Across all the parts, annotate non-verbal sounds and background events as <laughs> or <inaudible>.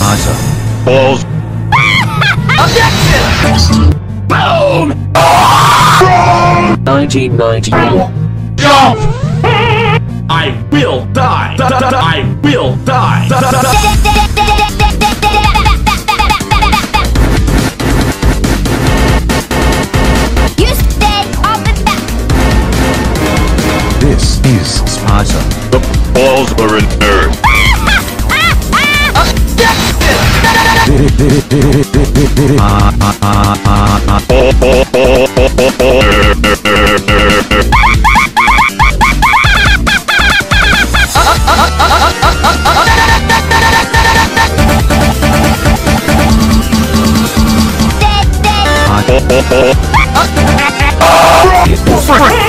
Hunter. Balls. Objection! Boom! 1991. Jump! I will die! I will die! This is Sparta. The balls are in inert. <laughs> Frick!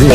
They